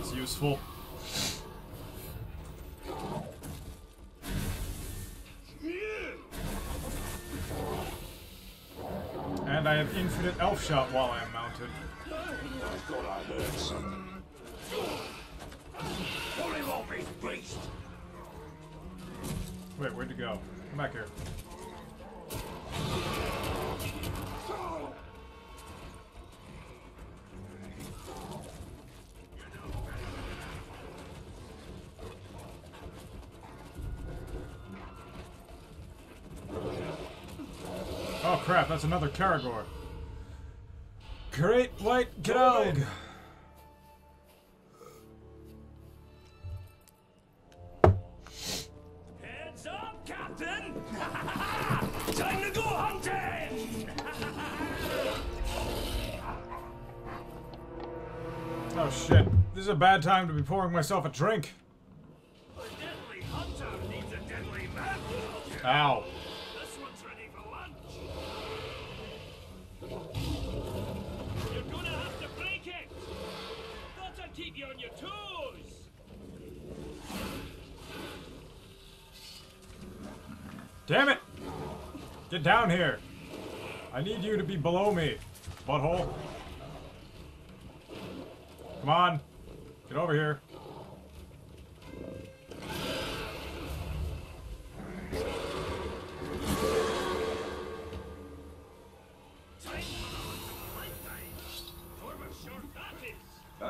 That's useful. And I have infinite elf shot while I am mounted. I thought I heard something. Pull him off his beast! Wait, where'd you go? Come back here. Crap, that's another Caragor. Great White Graug! Heads up, Captain! Time to go hunting! Oh shit, this is a bad time to be pouring myself a drink. A deadly hunter needs a deadly man. Ow. This one's ready for lunch. You're gonna have to break it. Gotta keep you on your toes. Damn it! Get down here! I need you to be below me, butthole. Come on! Get over here.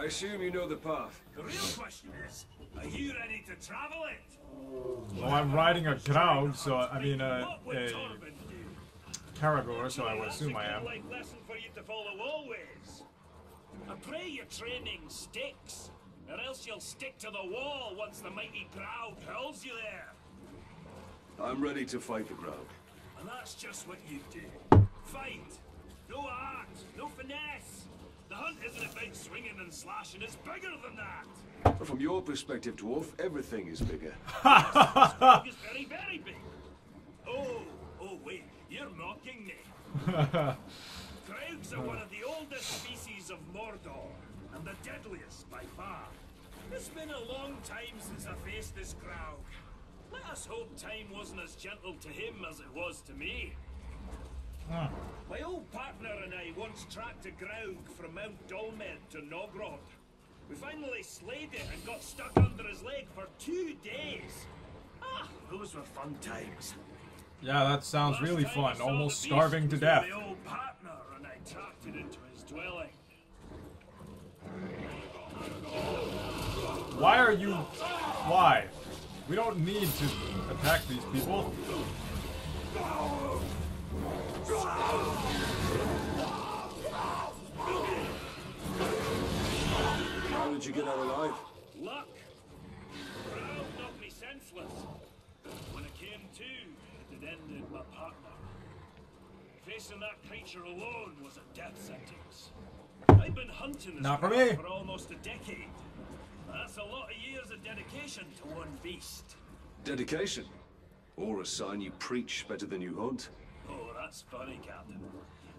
I assume you know the path. The real question is, are you ready to travel it? Well, I'm riding a Graug, so I mean uh, What a Torvin do? Caragor, so I would assume I am. good life lesson for you to follow always. I pray your training sticks, or else you'll stick to the wall once the mighty Graug hurls you there. I'm ready to fight the Graug. And that's just what you do. Fight. No art, no finesse. The hunt isn't about swinging and slashing, it's bigger than that. But from your perspective, Dwarf, everything is bigger. It's very, very big. Oh, oh wait, you're mocking me. Graugs are one of the oldest species of Mordor, and the deadliest by far. It's been a long time since I faced this Graug. Let us hope time wasn't as gentle to him as it was to me. My old partner and I once tracked a Graug from Mount Dolmed to Nogrod. We finally slayed it and got stuck under his leg for two days. Ah, those were fun times. Yeah, that sounds really Last time I fun. Almost starving to death. My old partner and I tracked it into his dwelling. Why are you... Why? We don't need to attack these people. How did you get out alive? Luck. Crowd knocked me senseless. When I came to, it had ended my partner. Facing that creature alone was a death sentence. I've been hunting this Not for me. for almost a decade. That's a lot of years of dedication to one beast. Dedication. Or a sign you preach better than you hunt. That's funny, Captain.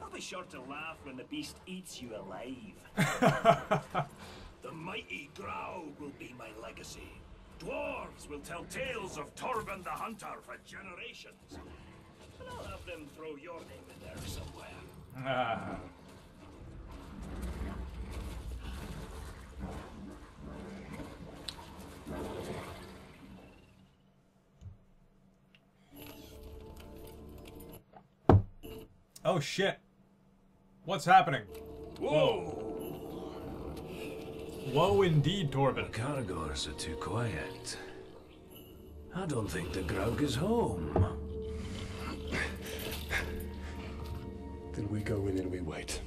I'll be sure to laugh when the beast eats you alive. the mighty Graug will be my legacy. Dwarves will tell tales of Torvin the Hunter for generations. And I'll have them throw your name in there somewhere. Ah. Oh shit. What's happening? Whoa! Whoa indeed, Torvin. The Caragors are too quiet. I don't think the Graug is home. Then we go in and we wait.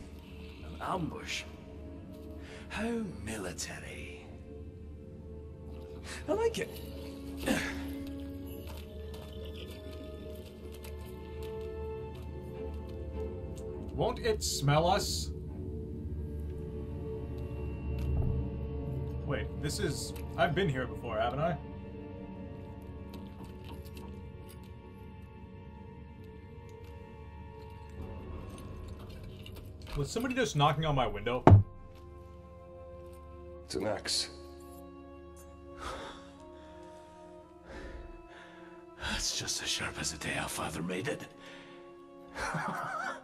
An ambush? How military. I like it. Won't it smell us? Wait, this is... I've been here before, haven't I? Was somebody just knocking on my window? It's an axe. That's just as sharp as the day our father made it.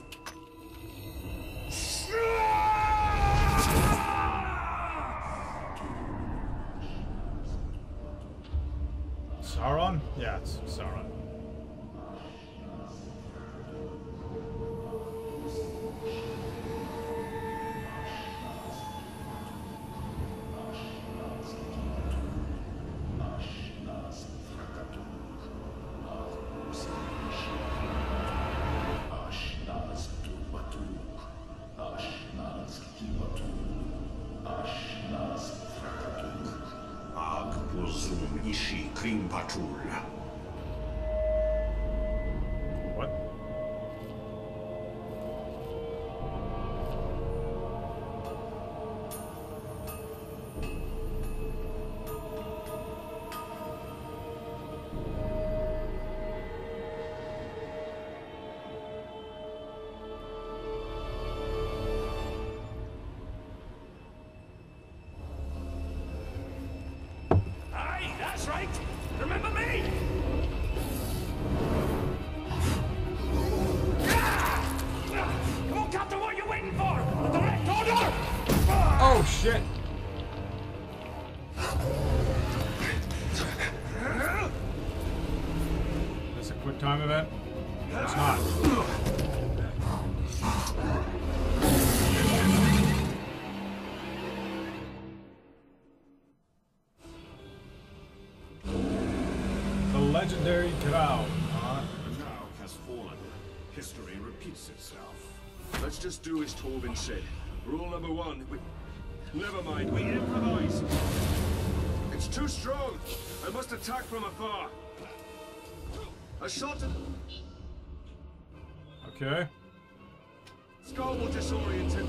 Krim shit! Is this a quick time event? It's not. The legendary Graug. Uh, The Graug has fallen. History repeats itself. Let's just do as Torvin said. Rule number one, we... Never mind, we improvise. It's too strong. I must attack from afar. A shot at... okay. Skull will disorient him.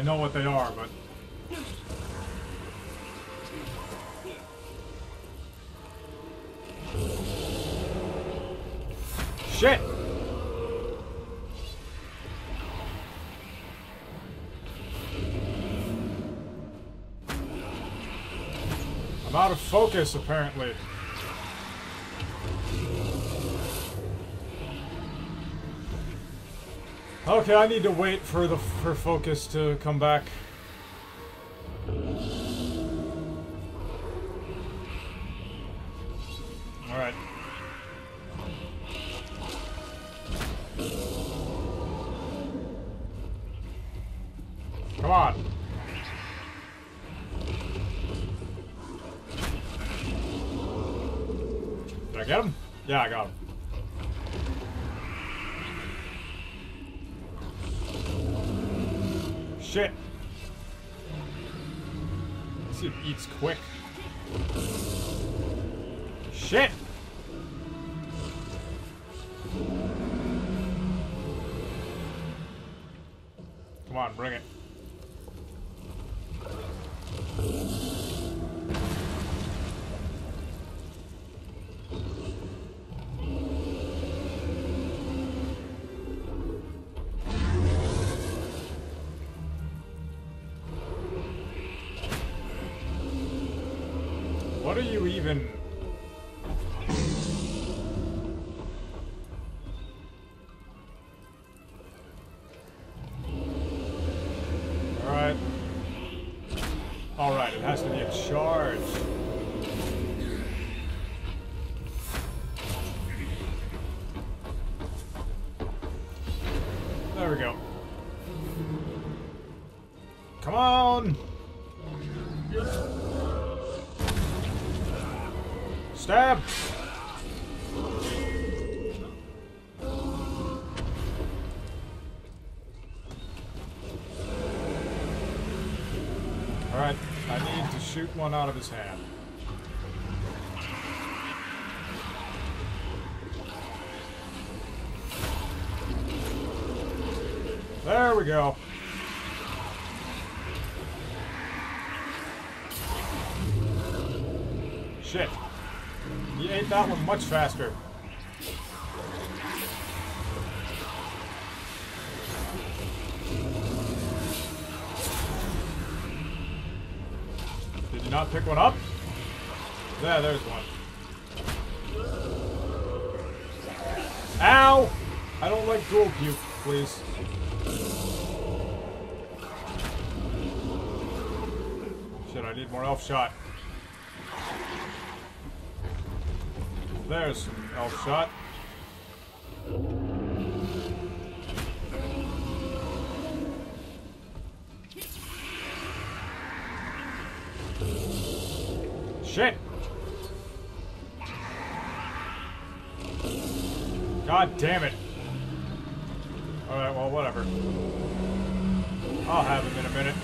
I know what they are, but... Shit! I'm out of focus, apparently. Okay, I need to wait for the for focus to come back. All right. Come on. Did I get him? Yeah, I got him. Shit. Let's see if it eats quick. Shit! Come on, bring it. What are you even... Alright. Alright, it has to be a charge. There we go. Come on! Stab! Alright, I need to shoot one out of his hand. There we go. Shit. He ate that one much faster. Did you not pick one up? Yeah, there's one. Ow! I don't like ghoul puke, please. Shit, I need more elf shot. There's some elf shot. Shit! God damn it. Alright, well, whatever. I'll have him in a minute.